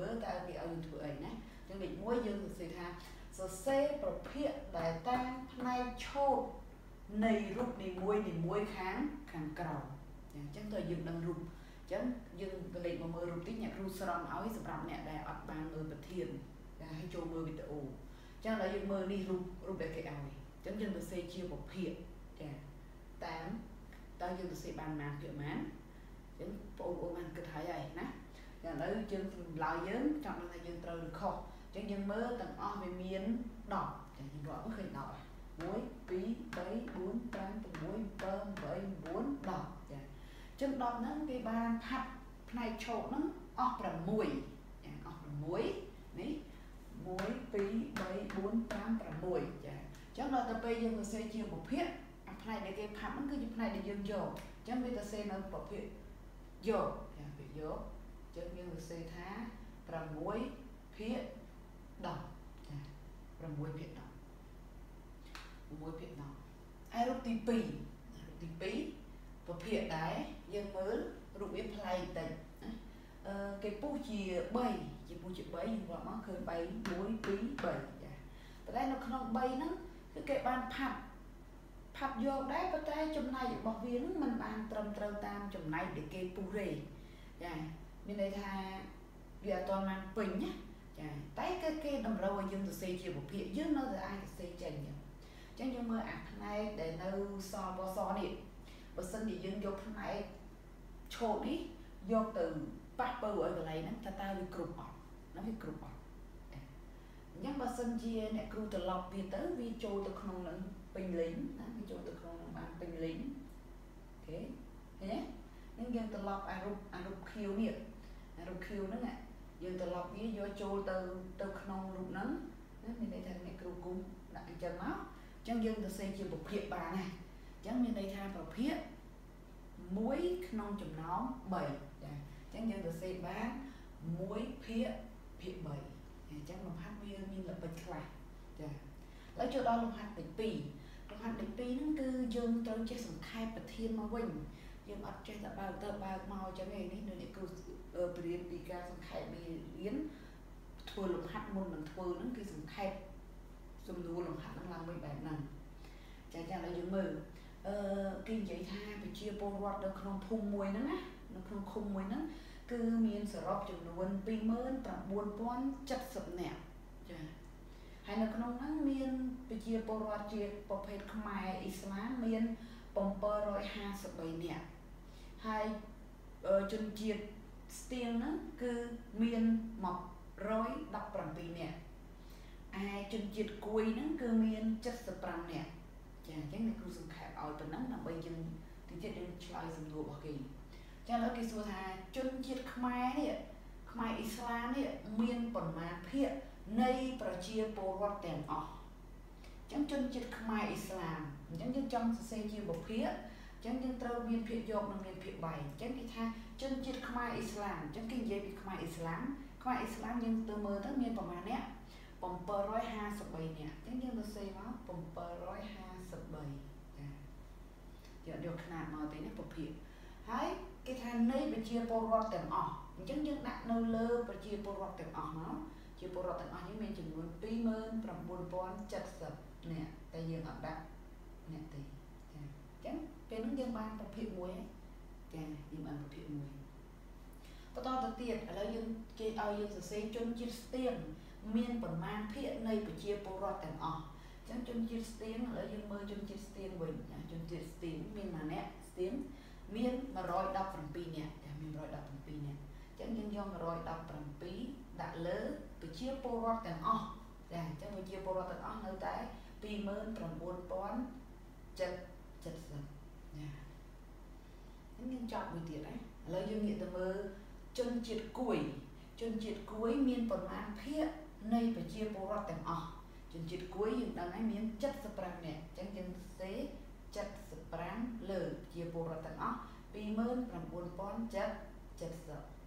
មើលតើគេឲ្យយើងធ្វើអីណាអញ្ចឹងលេខ1យើងសរសេរថាសរសេរប្រភេទដែលតាមផ្នែកឆូតនៃរូបនីមួយនីមួយខាងខាងក្រោមអញ្ចឹងតើយើងដឹងរូបអញ្ចឹងយើងក៏លេខមកមើលរូបតិចអ្នកគ្រូស្រង់ឲ្យសម្រាប់អ្នកដែលអត់បានមើលប្រធានតែឲ្យចូលមើលវីដេអូអញ្ចឹងដល់យើងមើលនេះរូបរូបដែលគេឲ្យអញ្ចឹងយើងសរសេរជាប្រភេទចាតាមតើយើងសរសេរបានប៉ុន្មានភាគប៉ុន្មានអញ្ចឹងបងប្អូនបានគិតហើយហើយណា យ៉ាងឥឡូវយើងចម្លើយយើងចង់ដឹងថាយើងត្រូវឬខុសអញ្ចឹងយើងមើលទាំងអស់វាមាន10ចាយើងរាប់ឃើញ10ហ៎1 2 3 4 5 6 7 8 9 10ចាអញ្ចឹង10ហ្នឹងគេបានផាត់ផ្នែកឆោកហ្នឹងអស់6ចាអស់6នេះ1 2 3 4 5 6ចាអញ្ចឹងដល់ទៅពេលយើងសរសេរជាប្រភេទអាផ្នែកដែលគេផាត់ហ្នឹងគឺជាផ្នែកដែលយើងយកអញ្ចឹងវាទៅសេនៅប្រភេទយកចាវាយកអញ្ចឹងយើងសរសេរថា6ភាគ10ចា6ភាគ10 6ភាគ10ហើយរូបទី2រូបទី2ប្រភេទដែរយើងមើលរូបវាប្លែកតិចណាអឺគេពុះជា3ជាពុះជា3យើងរាប់មកឃើញ3 1 2 3ចាប៉ុន្តែនៅក្នុង3ហ្នឹងគឺគេបានផាត់ផាត់យកដែរប៉ុន្តែចំណែករបស់វាហ្នឹងมันបានត្រឹមត្រូវតាមចំណែកដែលគេពុះរេចា មានន័យថាវាអត់ទាន់បានពេញណាចាតែគឺគេតម្រូវឲ្យយើងសរសេរជាប្រភេទយើងនៅតែអាចសរសេរចេញចឹងចឹងយើងមើលអាផ្នែកដែលនៅសបសនេះបើសិនជាយើងយកផ្នែកឆោតនេះយកទៅប៉ះបើឲ្យកន្លែងហ្នឹងតើតើវាគ្រប់អត់ណាវាគ្រប់អត់អញ្ចឹងបើសិនជាអ្នកគ្រូត្រឡប់វាទៅវាចូលទៅក្នុងនឹងពេញលេងណាវាចូលទៅក្នុងនឹងបានពេញលេងអូខេឃើញទេនឹងយើងត្រឡប់អារូបអារូបខៀវនេះអា រូបខៀវហ្នឹងយើងត្រឡប់វាយកចូលទៅទៅក្នុងរូបហ្នឹងណាមានន័យថាអ្នកគ្រូគុំដាក់អញ្ចឹងមកចឹងយើងទៅសេជាប្រភេទបានណាអញ្ចឹងមានន័យថាប្រភេទ1ក្នុងចំណោម3ចាអញ្ចឹងយើងទៅសេបាន1ភាគភាគ3អញ្ចឹងលំហាត់វាមានល្បិចខ្លះចាឥឡូវចូលដល់លំហាត់ទី2លំហាត់ទី2ហ្នឹងគឺយើងត្រូវចេះសង្ខេបប្រធានមកវិញ យើងអត់ចេះតែបើកទៅបើកមកអញ្ចឹងឯនេះនៅនេះគ្រូបរៀនពីការសង្ខេបមេរៀនធ្វើលំហាត់មុននឹងធ្វើហ្នឹងគឺសង្ខេបសំណួរលំហាត់នឹងឡើងវិញបែបហ្នឹងចាចាឥឡូវយើងមើលអឺគេនិយាយថាប្រជាពលរដ្ឋនៅក្នុងភូមិមួយហ្នឹងណានៅក្នុងឃុំមួយហ្នឹងគឺមានសរុបចំនួន29070នាក់ចាហើយនៅក្នុងហ្នឹងមានប្រជាពលរដ្ឋជាប្រភេទខ្មែរអ៊ីស្លាមមាន753នាក់ ហើយជនជាតិស្ទៀងហ្នឹងគឺមាន117នាក់ឯជនជាតិគួយហ្នឹងគឺមាន75នាក់ចាអញ្ចឹងអ្នកគ្រូសង្ខេបឲ្យប៉ុណ្ណឹងដើម្បីយើងទីទៀតយើងឆ្លើយសំណួររបស់គេចាឥឡូវគេសួរថាជនជាតិខ្មែរនេះខ្មែរអ៊ីស្លាមនេះមានប៉ុន្មានភាគនៃប្រជាពលរដ្ឋទាំងអស់អញ្ចឹងជនជាតិខ្មែរអ៊ីស្លាមអញ្ចឹងយើងចង់សរសេរជាបុព្វាអញ្ចឹងយើងត្រូវមានភាគយកនិងមានភាគបែកអញ្ចឹងគេថាជនជាតិខ្មែរអ៊ីស្លាមអញ្ចឹងគេនិយាយពីខ្មែរអ៊ីស្លាមខ្មែរអ៊ីស្លាមយើងទៅមើលទៅមានប្រមាណអ្នក753នាក់អញ្ចឹងយើងទៅសេមក753ចាយកយកຂະຫນາດមកទេណាប្រភេទហើយគេថានៃប្រជាពលរដ្ឋទាំងអស់អញ្ចឹងយើងដាក់នៅលើប្រជាពលរដ្ឋទាំងអស់មកជាពលរដ្ឋទាំងអស់នេះមានចំនួន29070នាក់តែយើងអត់ដាក់អ្នកទេ ចាអញ្ចឹងពេលហ្នឹងយើងបានប្រភេទមួយហើយចាយើងបានប្រភេទមួយបន្តទៅទៀតឥឡូវយើងគេឲ្យយើងសរសេរជនជាតិស្ទៀងមានប្រមាណភាគនៃប្រជាពលរដ្ឋទាំងអស់អញ្ចឹងជនជាតិស្ទៀងឥឡូវយើងមើលជនជាតិស្ទៀងវិញចាជនជាតិស្ទៀងមានម៉ាអ្នកស្ទៀងមាន117នាក់ចាមាន117នាក់អញ្ចឹងយើងយក117ដាក់លើប្រជាពលរដ្ឋទាំងអស់ចាអញ្ចឹងប្រជាពលរដ្ឋទាំងអស់នៅតែ29070 70ណាយើងចប់មួយទៀតណាឥឡូវយើងងាកទៅមើលជនជាតិគួយជនជាតិគួយមានប្រមាណភាគនៃប្រជាពលរដ្ឋទាំងអស់ជនជាតិគួយយើងដឹងហើយមាន75នាក់អញ្ចឹងយើងសេ75លើជាពលរដ្ឋទាំងអស់29070ចា70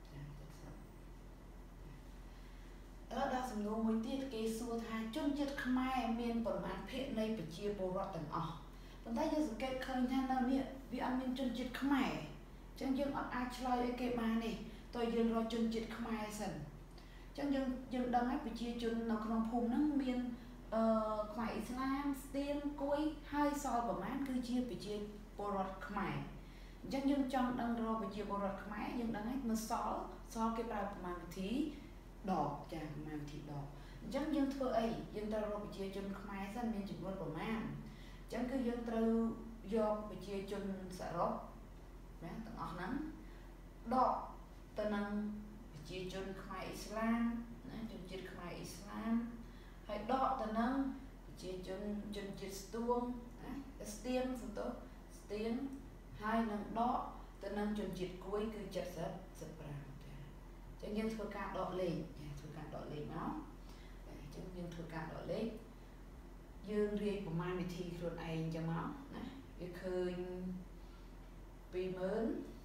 ឥឡូវដល់សំណួរមួយទៀតគេសួរថាជនជាតិខ្មែរមានប្រមាណភាគនៃប្រជាពលរដ្ឋទាំងអស់ ប៉ុន្តែយើងសង្កេតឃើញថានៅនេះវាអត់មានជនជាតិខ្មែរអញ្ចឹងយើងអត់អាចឆ្លើយឲ្យគេបានទេតើយើងរកជនជាតិខ្មែរសិនចឹងយើងយើងដឹងហើយប្រជាជននៅក្នុងភូមិហ្នឹងមានអឺខ្មែរអ៊ីស្លាមស្ទៀងគួយហើយសល់ប្រមាណគឺជាប្រជាពលរដ្ឋខ្មែរអញ្ចឹងយើងចង់ដឹងរកប្រជាពលរដ្ឋខ្មែរយើងដឹងហើយនៅសល់សល់គេប្រើប្រមាណវិធីដកចាប្រមាណវិធីដកអញ្ចឹងយើងធ្វើអីយើងត្រូវរកប្រជាជនខ្មែរសិនមានចំនួនប្រមាណអញ្ចឹងគឺយើងត្រូវយកប្រជាជនសរុបណាទាំងអស់ហ្នឹងដកទៅនឹងប្រជាជនខ្មែរអ៊ីស្លាមណាជនជាតិខ្មែរអ៊ីស្លាមហើយដកទៅនឹងប្រជាជនជនជាតិស្ទួងណាស្ទៀងសំទោស្ទៀងហើយនឹងដកទៅនឹងជនជាតិគួយគឺ70 15ចាអញ្ចឹងយើងធ្វើការដកលេខធ្វើការដកលេខមកអញ្ចឹងយើងធ្វើការដកលេខ យើងរៀបប្រមាណវិធីខ្លួនឯងអញ្ចឹងមកណាវាឃើញ20000